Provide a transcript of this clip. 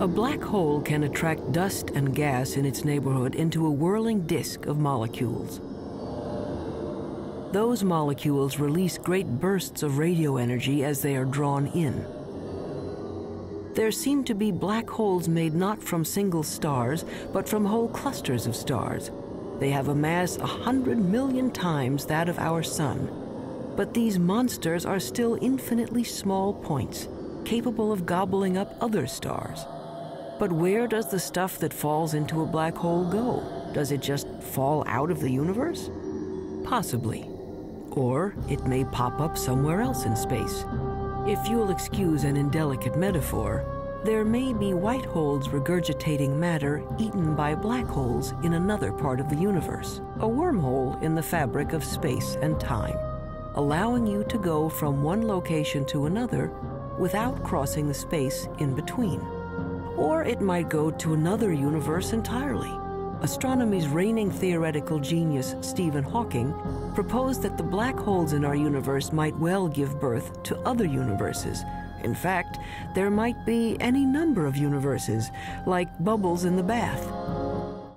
A black hole can attract dust and gas in its neighborhood into a whirling disk of molecules. Those molecules release great bursts of radio energy as they are drawn in. There seem to be black holes made not from single stars, but from whole clusters of stars. They have a mass a hundred million times that of our sun. But these monsters are still infinitely small points, capable of gobbling up other stars. But where does the stuff that falls into a black hole go? Does it just fall out of the universe? Possibly. Or it may pop up somewhere else in space. If you'll excuse an indelicate metaphor, there may be white holes regurgitating matter eaten by black holes in another part of the universe, a wormhole in the fabric of space and time, allowing you to go from one location to another without crossing the space in between. Or it might go to another universe entirely. Astronomy's reigning theoretical genius, Stephen Hawking, proposed that the black holes in our universe might well give birth to other universes. In fact, there might be any number of universes, like bubbles in the bath.